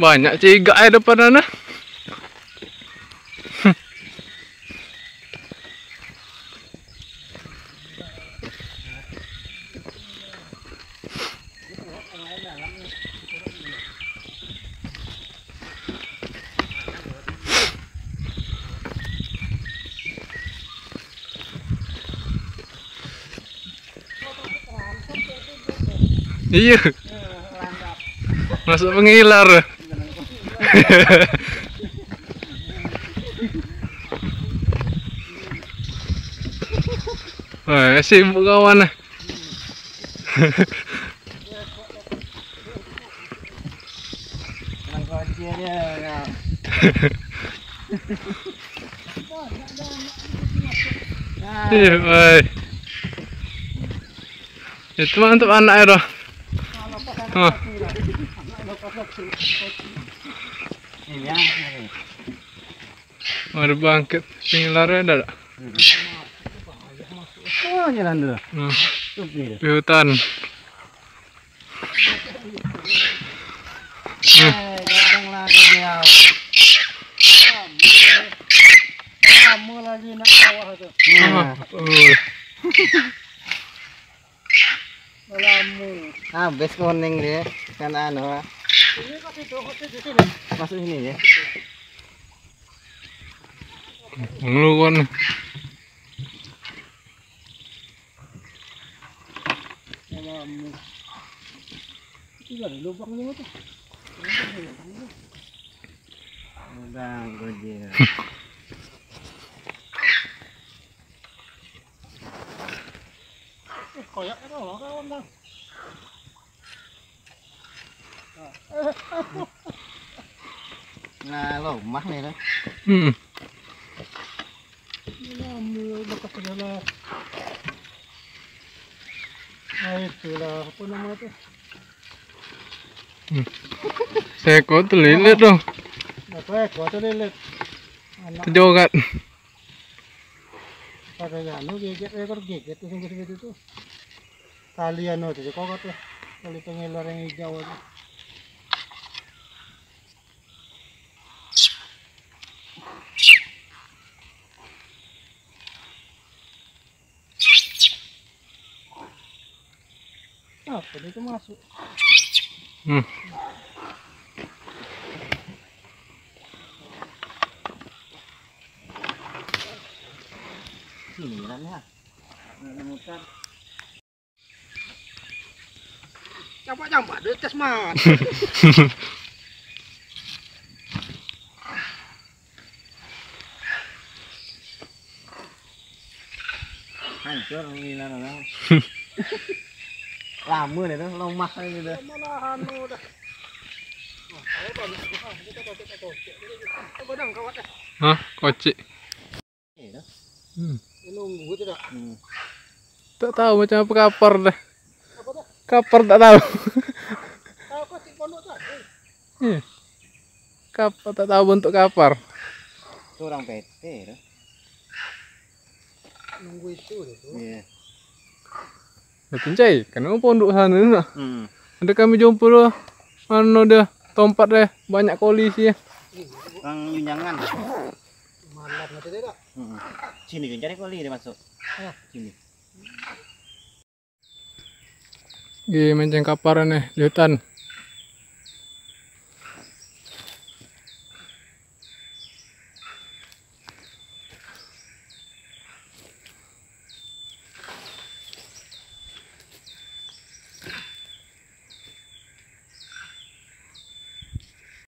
Banyak cigak ya depan sana. Iya. Masuk pengilar. Wah, sibuk kawan. Iya. Itu mantap anak ya, Oh, ada bangkit. Pengilarnya ada. tak? Oh, jalan dulu. Tupi. di hutan. Kadang Habis kuning dia. Kan anu. ah. Masuk sini ya. Ngeluan. Lamu. Itu ada lubang ni tu. Udah, gojek. Koyak itu lah kawan dah. Nah, lo mah nih lah. Hmm. Ambil bekas segala. Nah itulah apa nama itu? Seko terlilit dong. Apa ya? Kau tu lilit. Terjogat. pakai anu gigit ekor gigit tu sungguh seperti itu. Tali anu tu kau kata tali yang hijau tu. Apa dia tu masuk? Hmm. Ya. Menemukan. Campak-campak dia tes man. Hancur orang. Lama nih tuh, lomah ini tuh. anu dah. Hah, kocik. Iya, Hmm. nunggu tu dah. Hmm. Tak tahu macam apa kapar dah. Apa dah? Kapar tak tahu. Iya. Kapar tak tahu bentuk kapar. Itu orang PT dah. Nunggu itu deh tuh. Iya. Betul cai, kan pondok sana tu nak. Hmm. Ada kami jumpa tu. Anu dia, tempat dia banyak kolisi ya. Orang Yunyangan. Malam nanti dia tak? Hmm. Sini kan cari koli dia masuk. Ah. Sini. Gih mancing kapar nih di hutan.